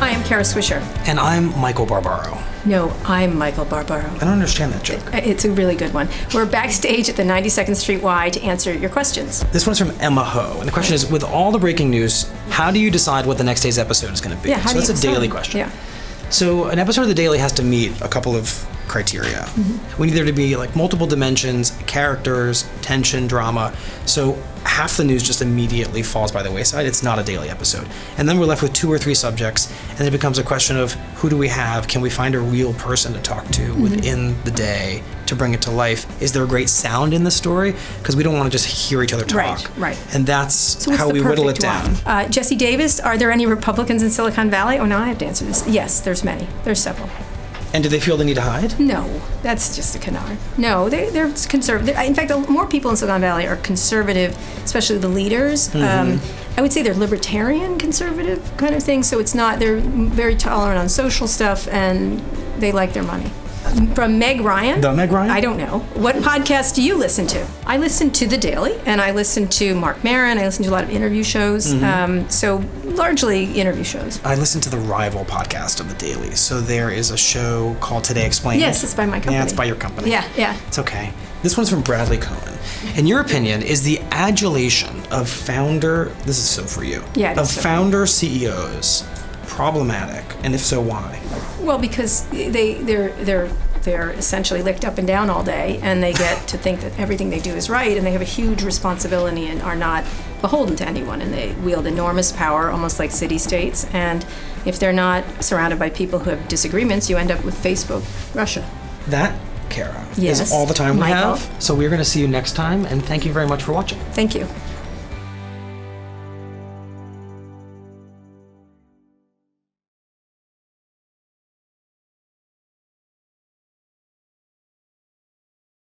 Kara Swisher. And I'm Michael Barbaro. No, I'm Michael Barbaro. I don't understand that joke. It's a really good one. We're backstage at the 92nd Street Y to answer your questions. This one's from Emma Ho. And the question is With all the breaking news, how do you decide what the next day's episode is going to be? Yeah, how so do that's you a decide? daily question. Yeah. So an episode of the Daily has to meet a couple of criteria. Mm-hmm. We need there to be like multiple dimensions, characters, tension, drama. So half the news just immediately falls by the wayside. It's not a daily episode. And then we're left with two or three subjects, and it becomes a question of who do we have? Can we find a real person to talk to Mm-hmm. within the day to bring it to life? Is there a great sound in the story? Because we don't want to just hear each other talk. Right, right. And that's So how we whittle it down. Uh, Jesse Davis, are there any Republicans in Silicon Valley? Oh, no, I have to answer this. Yes, there's many. There's several. And do they feel the need to hide? No, that's just a canard. No, they, they're conservative. In fact, more people in Silicon Valley are conservative, especially the leaders. Mm-hmm. Um, I would say they're libertarian conservative kind of thing. So it's not, they're very tolerant on social stuff and they like their money. From Meg Ryan. The Meg Ryan? I don't know. What podcast do you listen to? I listen to The Daily and I listen to Marc Maron. I listen to a lot of interview shows. Mm-hmm. Um, so largely interview shows. I listen to the rival podcast of the Daily. So there is a show called Today Explained. Yes, it's by my Yeah, it's by your company. Yeah, yeah. It's okay. This one's from Bradley Cohen. In your opinion, is the adulation of founder this is so for you. Yeah, of so founder CEOs problematic? And if so why? Well, because they they're they're they're essentially licked up and down all day, and they get to think that everything they do is right, and they have a huge responsibility and are not beholden to anyone, and they wield enormous power, almost like city states. And if they're not surrounded by people who have disagreements, you end up with Facebook, Russia. That, Kara, Yes, is all the time we Michael. have. So we're going to see you next time, and thank you very much for watching. Thank you.